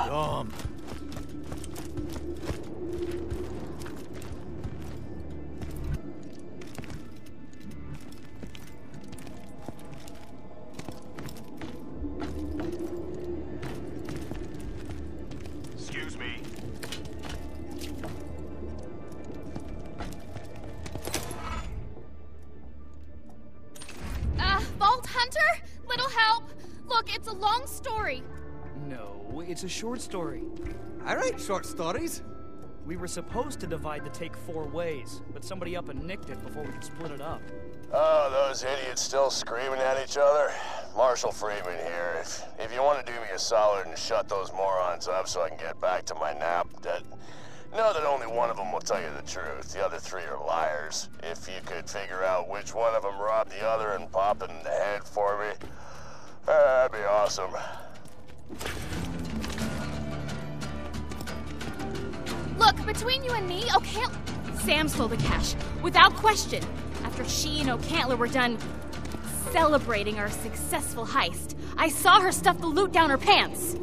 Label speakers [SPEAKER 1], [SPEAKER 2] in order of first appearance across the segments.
[SPEAKER 1] This is so dumb.
[SPEAKER 2] Excuse me.
[SPEAKER 3] Uh, Vault Hunter? Little help. Look, it's a long story.
[SPEAKER 4] No, it's a short story.
[SPEAKER 1] I write short stories.
[SPEAKER 4] We were supposed to divide the take four ways, but somebody up and nicked it before we could split it up.
[SPEAKER 2] Oh, those idiots still screaming at each other? Marshal Friedman here. If, if you want to do me a solid and shut those morons up so I can get back to my nap, that, know that only one of them will tell you the truth. The other three are liars. If you could figure out which one of them robbed the other and pop it in the head for me, uh, that'd be awesome.
[SPEAKER 3] Look, between you and me, O'Cant... Sam stole the cash, without question. After she and O'Cantler were done celebrating our successful heist, I saw her stuff the loot down her pants.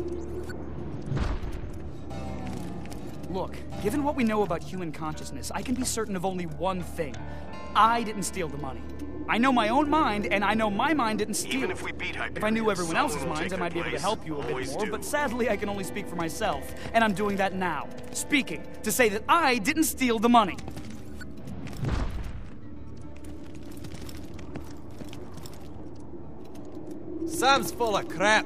[SPEAKER 4] Look, given what we know about human consciousness, I can be certain of only one thing. I didn't steal the money. I know my own mind, and I know my mind didn't steal
[SPEAKER 2] Even if we beat Hyperion,
[SPEAKER 4] If I knew everyone else's minds, I might be
[SPEAKER 2] their
[SPEAKER 4] able to help you a bit more,
[SPEAKER 2] do.
[SPEAKER 4] but sadly, I can only speak for myself, and I'm doing that now. Speaking to say that I didn't steal the money.
[SPEAKER 1] Sam's full of crap.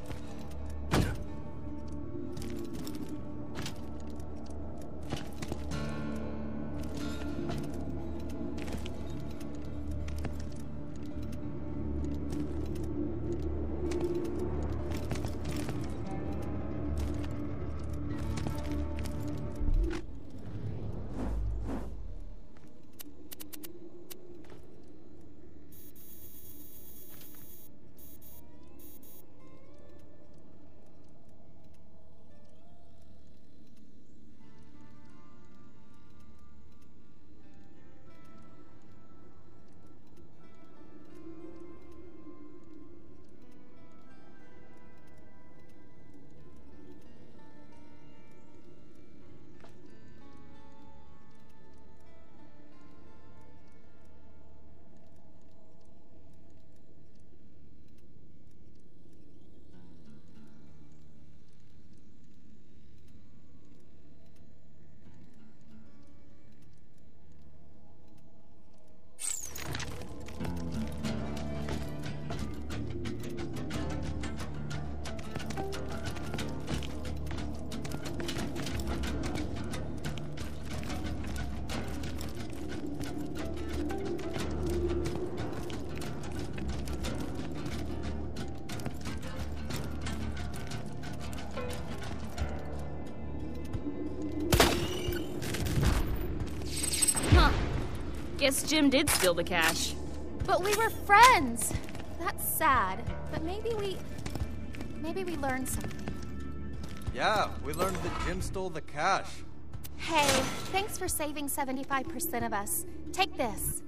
[SPEAKER 3] Guess Jim did steal the cash. But we were friends. That's sad. But maybe we. Maybe we learned something.
[SPEAKER 1] Yeah, we learned that Jim stole the cash.
[SPEAKER 3] Hey, thanks for saving 75% of us. Take this.